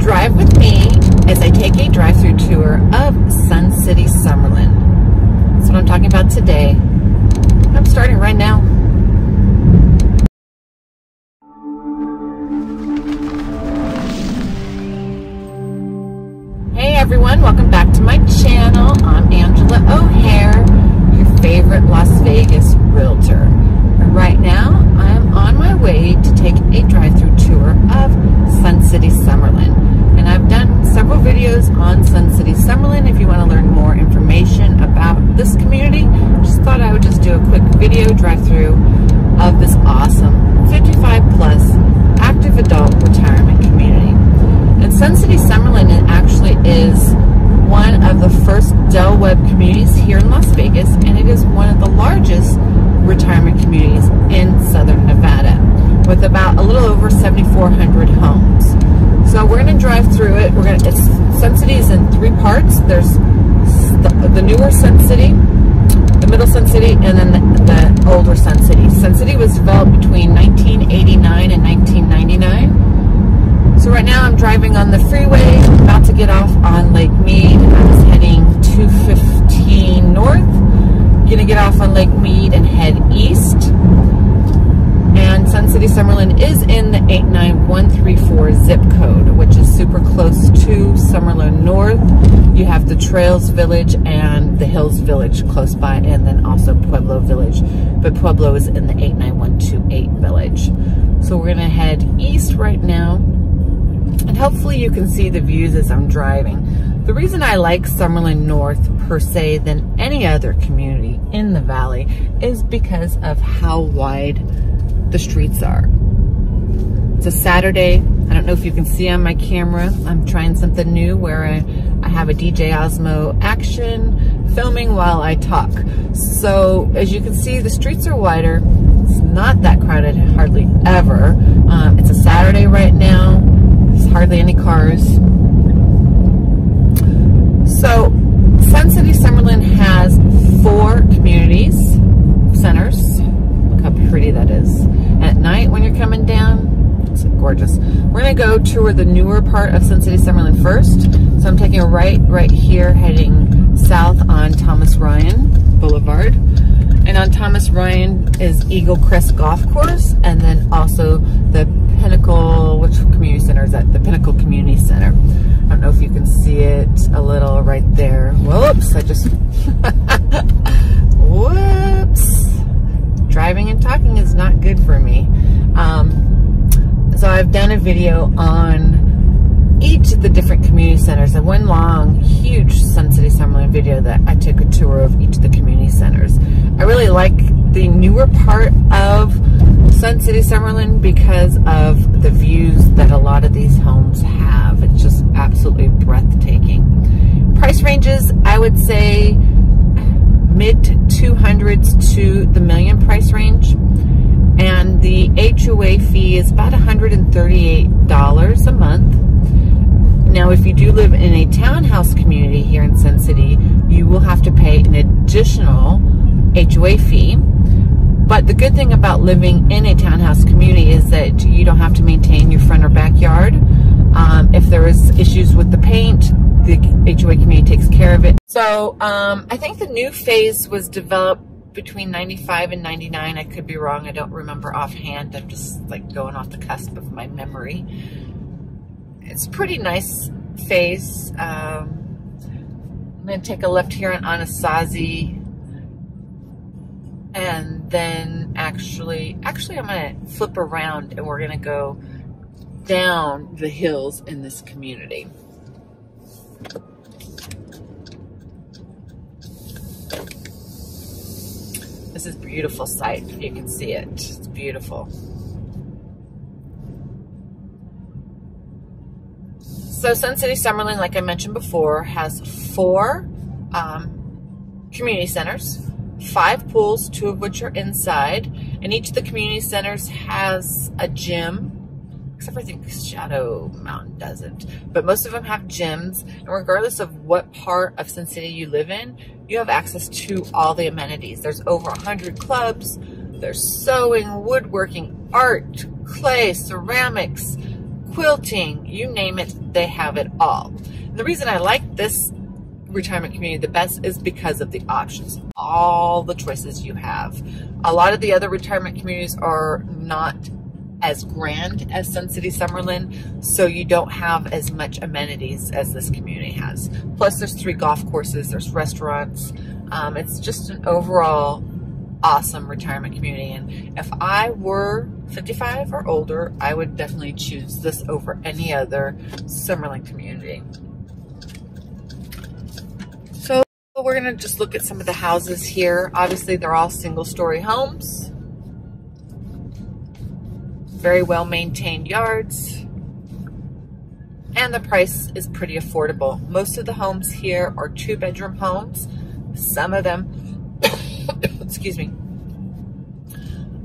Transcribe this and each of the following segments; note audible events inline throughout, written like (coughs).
drive with me as I take a drive-through tour of Sun City, Summerlin. That's what I'm talking about today. I'm starting right now. Hey everyone, welcome back to my channel. I'm Angela O'Hare, your favorite Las Vegas realtor. Right now, I'm on my way to take a drive-through tour of Sun City Summerlin. Several videos on Sun City Summerlin. If you want to learn more information about this community, just thought I would just do a quick video drive-through of this awesome 55 plus active adult retirement community. And Sun City Summerlin actually is one of the first Del Webb communities here in Las Vegas, and it is one of the largest retirement communities in southern Nevada, with about a little over 7,400 homes. So we're going to drive through it. We're going to. It's, Sun City is in three parts. There's the, the newer Sun City, the middle Sun City, and then the, the older Sun City. Sun City was developed between 1989 and 1999. So right now I'm driving on the freeway, about to get off on Lake Mead. I was heading 215 north. Gonna get off on Lake Mead and head Sun City Summerlin is in the 89134 zip code, which is super close to Summerlin North. You have the Trails Village and the Hills Village close by, and then also Pueblo Village. But Pueblo is in the 89128 village. So we're gonna head east right now and hopefully you can see the views as I'm driving. The reason I like Summerlin North per se than any other community in the valley is because of how wide the streets are. It's a Saturday. I don't know if you can see on my camera. I'm trying something new where I, I have a DJI Osmo action filming while I talk. So as you can see, the streets are wider. It's not that crowded hardly ever. Um, it's a Saturday right now There's hardly any cars. So, Sun City Summerlin has four communities centers. Look how pretty that is. At night when you're coming down, it's gorgeous. We're going to go tour the newer part of Sun City Summerlin first. So I'm taking a right right here heading south on Thomas Ryan Boulevard. And on Thomas Ryan is Eagle Crest Golf Course and then also the Pinnacle, which community center is that? The Pinnacle Community Center. I don't know if you can see it a little right there. Whoops, I just, (laughs) whoops. Driving and talking is not good for me. Um, so I've done a video on each of the different community centers and one long, huge Sun City Summerlin video that I took a tour of each of the community centers. I really like the newer part of Sun City Summerlin because of the views that a lot of these homes have. It's just absolutely breathtaking. Price ranges, I would say mid 200s to the million price range. And the HOA fee is about $138 a month. Now, if you do live in a townhouse community here in Sun City, you will have to pay an additional HOA fee but the good thing about living in a townhouse community is that you don't have to maintain your front or backyard. Um, if there is issues with the paint, the HOA community takes care of it. So um, I think the new phase was developed between 95 and 99. I could be wrong. I don't remember offhand. I'm just like going off the cusp of my memory. It's pretty nice phase. Um, I'm going to take a left here on Anasazi and then actually, actually I'm going to flip around and we're going to go down the hills in this community. This is a beautiful sight. You can see it. It's beautiful. So Sun City Summerlin, like I mentioned before, has four um, community centers five pools, two of which are inside, and each of the community centers has a gym, except for I think Shadow Mountain doesn't. But most of them have gyms, and regardless of what part of Sun City you live in, you have access to all the amenities. There's over 100 clubs, there's sewing, woodworking, art, clay, ceramics, quilting, you name it, they have it all. The reason I like this retirement community the best is because of the options, all the choices you have. A lot of the other retirement communities are not as grand as Sun City Summerlin, so you don't have as much amenities as this community has. Plus, there's three golf courses, there's restaurants. Um, it's just an overall awesome retirement community. And if I were 55 or older, I would definitely choose this over any other Summerlin community. So we're going to just look at some of the houses here. Obviously, they're all single story homes very well maintained yards, and the price is pretty affordable. Most of the homes here are two bedroom homes. Some of them, (coughs) excuse me,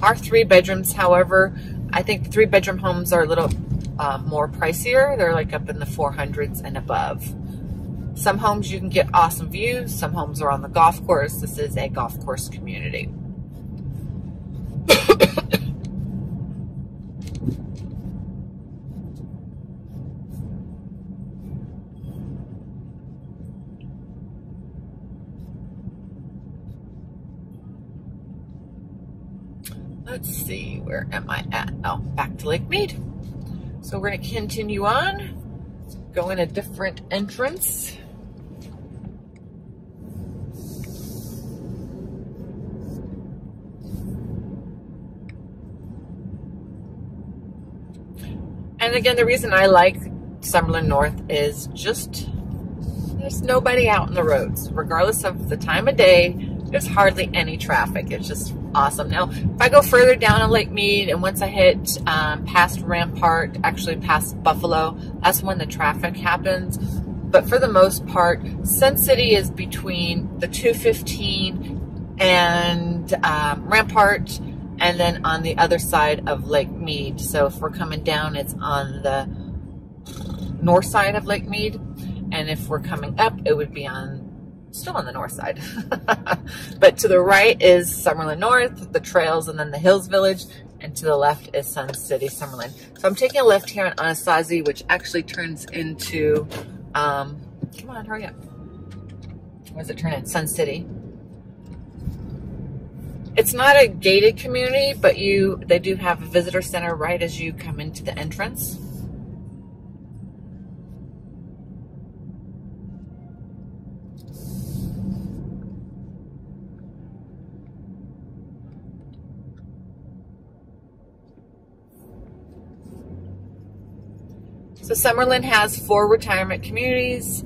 are three bedrooms. However, I think three bedroom homes are a little uh, more pricier. They're like up in the 400s and above. Some homes you can get awesome views. Some homes are on the golf course. This is a golf course community. let's see, where am I at? Oh, back to Lake Mead. So we're gonna continue on, go in a different entrance. And again, the reason I like Summerlin North is just there's nobody out in the roads. Regardless of the time of day, there's hardly any traffic. It's just awesome. Now, if I go further down on Lake Mead and once I hit um, past Rampart, actually past Buffalo, that's when the traffic happens. But for the most part, Sun City is between the 215 and um, Rampart and then on the other side of Lake Mead. So if we're coming down, it's on the north side of Lake Mead. And if we're coming up, it would be on still on the north side. (laughs) but to the right is Summerlin North, the trails, and then the Hills Village. And to the left is Sun City, Summerlin. So I'm taking a left here on Anasazi, which actually turns into, um, come on, hurry up. Where does it turn in? Sun City. It's not a gated community, but you they do have a visitor center right as you come into the entrance. So Summerlin has four retirement communities.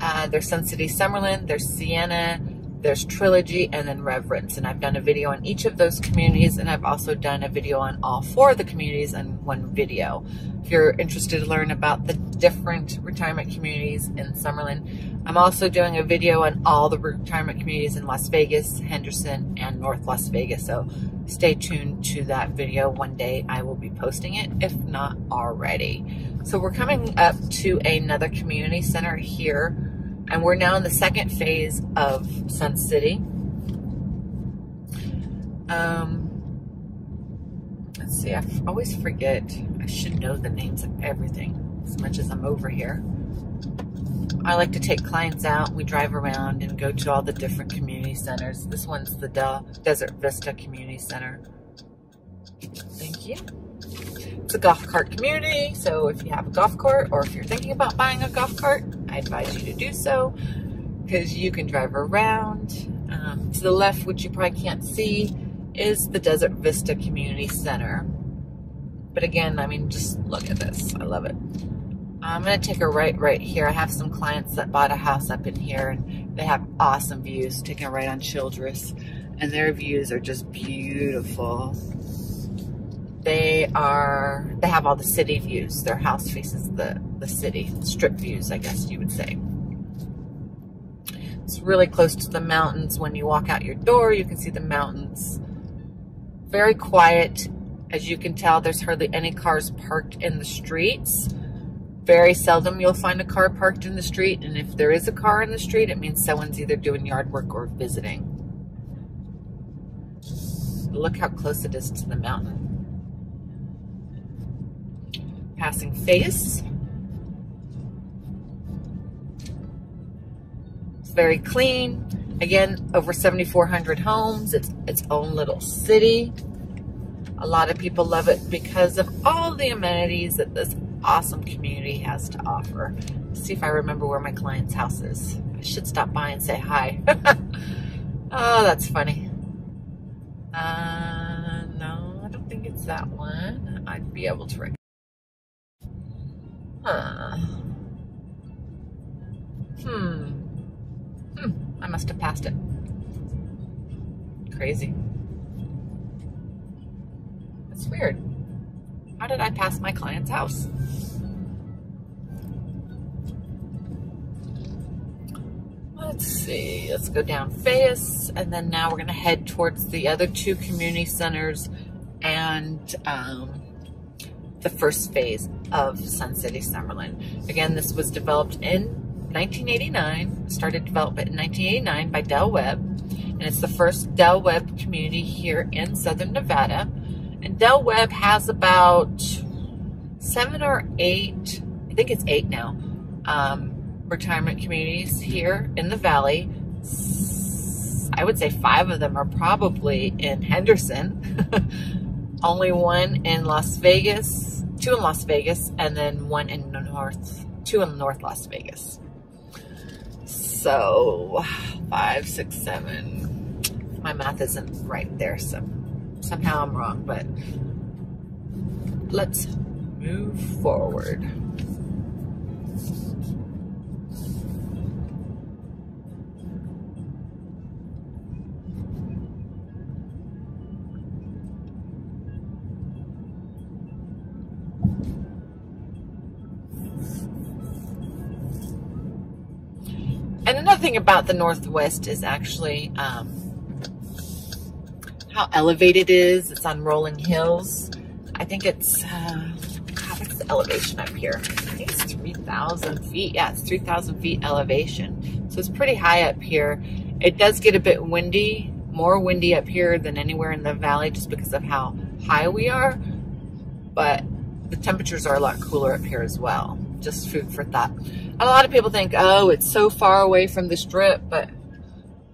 Uh, there's Sun City Summerlin, there's Siena, there's Trilogy, and then Reverence. And I've done a video on each of those communities, and I've also done a video on all four of the communities in one video. If you're interested to learn about the different retirement communities in Summerlin, I'm also doing a video on all the retirement communities in Las Vegas, Henderson, and North Las Vegas. So stay tuned to that video. One day I will be posting it, if not already. So we're coming up to another community center here, and we're now in the second phase of Sun City. Um, let's see, I always forget. I should know the names of everything as much as I'm over here. I like to take clients out. We drive around and go to all the different community centers. This one's the De Desert Vista Community Center. Thank you. It's a golf cart community, so if you have a golf cart or if you're thinking about buying a golf cart, I advise you to do so because you can drive around. Um, to the left, which you probably can't see, is the Desert Vista Community Center. But again, I mean, just look at this. I love it. I'm going to take a right right here. I have some clients that bought a house up in here, and they have awesome views, taking a right on Childress, and their views are just beautiful they are they have all the city views. Their house faces the the city strip views, I guess you would say. It's really close to the mountains. When you walk out your door, you can see the mountains. Very quiet. As you can tell, there's hardly any cars parked in the streets. Very seldom you'll find a car parked in the street, and if there is a car in the street, it means someone's either doing yard work or visiting. Look how close it is to the mountain passing Face. It's very clean. Again, over 7,400 homes. It's its own little city. A lot of people love it because of all the amenities that this awesome community has to offer. Let's see if I remember where my client's house is. I should stop by and say hi. (laughs) oh, that's funny. Uh, no, I don't think it's that one. I'd be able to recognize. Huh. Hmm. Hmm. I must have passed it. Crazy. That's weird. How did I pass my client's house? Let's see. Let's go down Fayette, and then now we're going to head towards the other two community centers and um, the first phase of Sun City Summerlin. Again, this was developed in 1989, started development in 1989 by Del Webb, and it's the first Del Webb community here in Southern Nevada. And Del Webb has about seven or eight, I think it's eight now, um, retirement communities here in the valley. I would say five of them are probably in Henderson. (laughs) Only one in Las Vegas, two in Las Vegas, and then one in North, two in North Las Vegas. So five, six, seven. My math isn't right there, so somehow I'm wrong, but let's move forward. And another thing about the Northwest is actually um, how elevated it is. It's on rolling hills. I think it's, uh, God, what's the elevation up here? I think it's 3,000 feet. Yeah, it's 3,000 feet elevation. So it's pretty high up here. It does get a bit windy, more windy up here than anywhere in the valley just because of how high we are. But the temperatures are a lot cooler up here as well. Just food for thought. A lot of people think, oh, it's so far away from the strip, but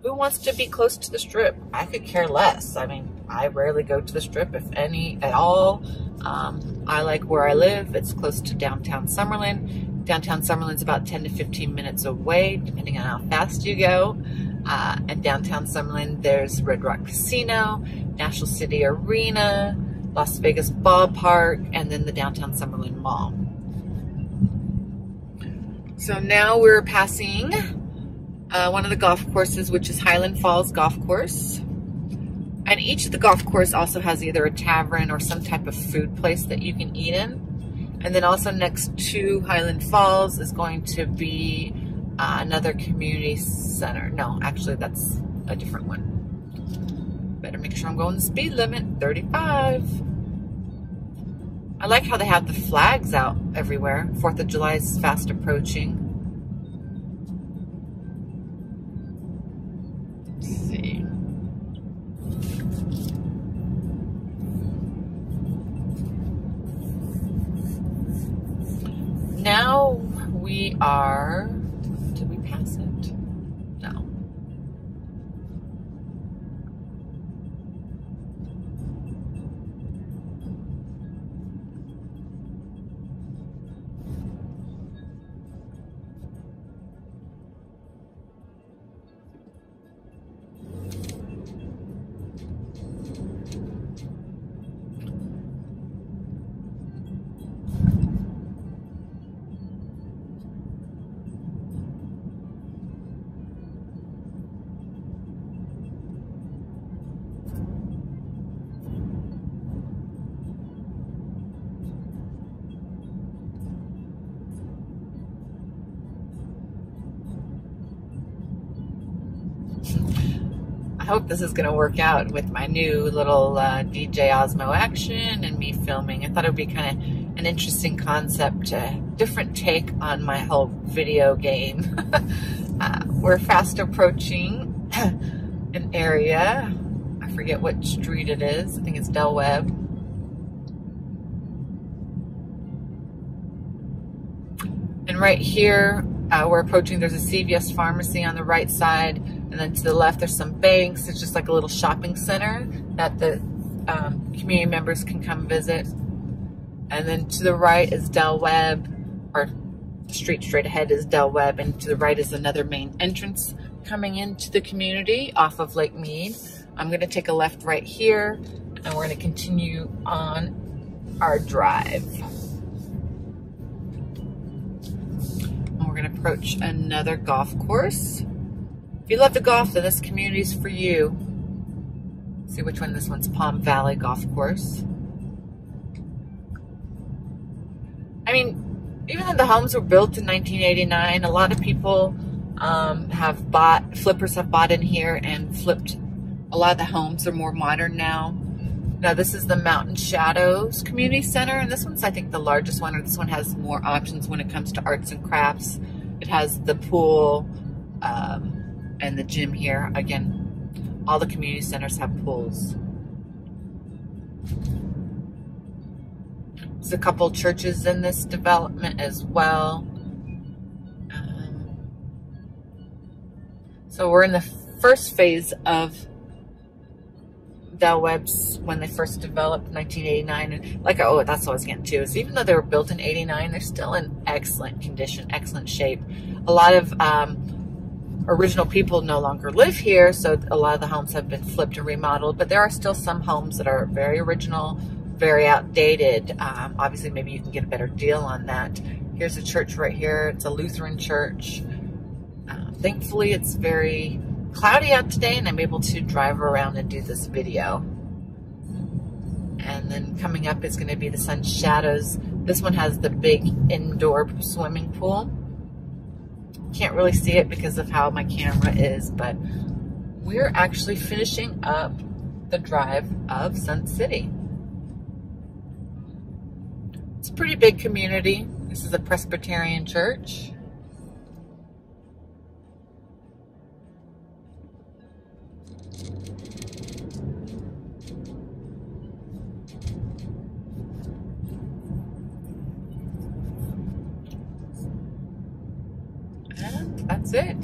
who wants to be close to the strip? I could care less. I mean, I rarely go to the strip, if any at all. Um, I like where I live. It's close to downtown Summerlin. Downtown Summerlin's about 10 to 15 minutes away, depending on how fast you go. Uh, and downtown Summerlin, there's Red Rock Casino, National City Arena, Las Vegas Ballpark, and then the downtown Summerlin Mall. So now we're passing uh, one of the golf courses, which is Highland Falls Golf Course. And each of the golf course also has either a tavern or some type of food place that you can eat in. And then also next to Highland Falls is going to be uh, another community center. No, actually that's a different one. Better make sure I'm going the speed limit, 35. I like how they have the flags out everywhere. 4th of July is fast approaching. Are, hope this is going to work out with my new little uh, DJI Osmo action and me filming. I thought it would be kind of an interesting concept, a different take on my whole video game. (laughs) uh, we're fast approaching (coughs) an area. I forget what street it is. I think it's Del Webb. And right here, uh, we're approaching, there's a CVS pharmacy on the right side. And then to the left, there's some banks. It's just like a little shopping center that the um, community members can come visit. And then to the right is Del Webb, or street straight ahead is Del Webb, and to the right is another main entrance coming into the community off of Lake Mead. I'm gonna take a left right here, and we're gonna continue on our drive. And we're gonna approach another golf course. You love to golf, then this community is for you. See which one this one's Palm Valley Golf Course. I mean, even though the homes were built in 1989, a lot of people um, have bought, flippers have bought in here and flipped a lot of the homes are more modern now. Now this is the Mountain Shadows Community Center, and this one's I think the largest one, or this one has more options when it comes to arts and crafts. It has the pool um, and the gym here. Again, all the community centers have pools. There's a couple churches in this development as well. Um, so we're in the first phase of Del Webb's when they first developed 1989 and like oh that's what I was getting to is even though they were built in 89 they're still in excellent condition excellent shape a lot of um, original people no longer live here so a lot of the homes have been flipped and remodeled but there are still some homes that are very original very outdated. Um, obviously, maybe you can get a better deal on that. Here's a church right here. It's a Lutheran church. Uh, thankfully, it's very cloudy out today, and I'm able to drive around and do this video. And then coming up is going to be the Sun Shadows. This one has the big indoor swimming pool. Can't really see it because of how my camera is, but we're actually finishing up the drive of Sun City. It's a pretty big community. This is a Presbyterian church.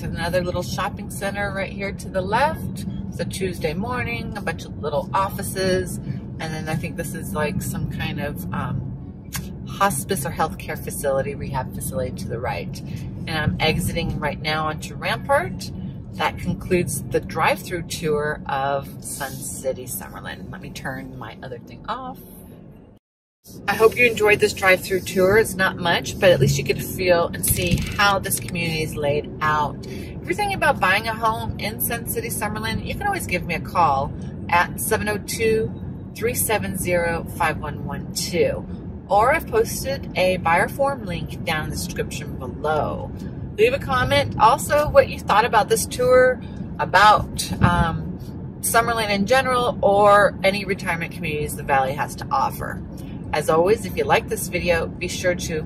Another little shopping center right here to the left. It's a Tuesday morning, a bunch of little offices. And then I think this is like some kind of um, hospice or healthcare facility, rehab facility to the right. And I'm exiting right now onto Rampart. That concludes the drive-through tour of Sun City Summerlin. Let me turn my other thing off. I hope you enjoyed this drive-through tour. It's not much, but at least you get to feel and see how this community is laid out. If you're thinking about buying a home in Sun City Summerlin, you can always give me a call at 702 370 5112 or I've posted a buyer form link down in the description below. Leave a comment also what you thought about this tour, about um, Summerlin in general, or any retirement communities the Valley has to offer. As always, if you like this video, be sure to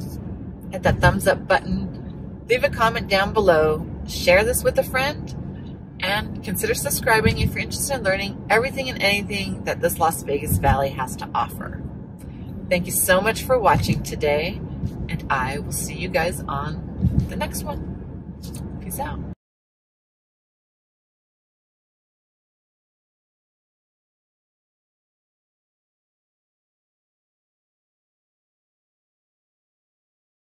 hit that thumbs up button, leave a comment down below, share this with a friend, and consider subscribing if you're interested in learning everything and anything that this Las Vegas Valley has to offer. Thank you so much for watching today, and I will see you guys on the next one. Peace out.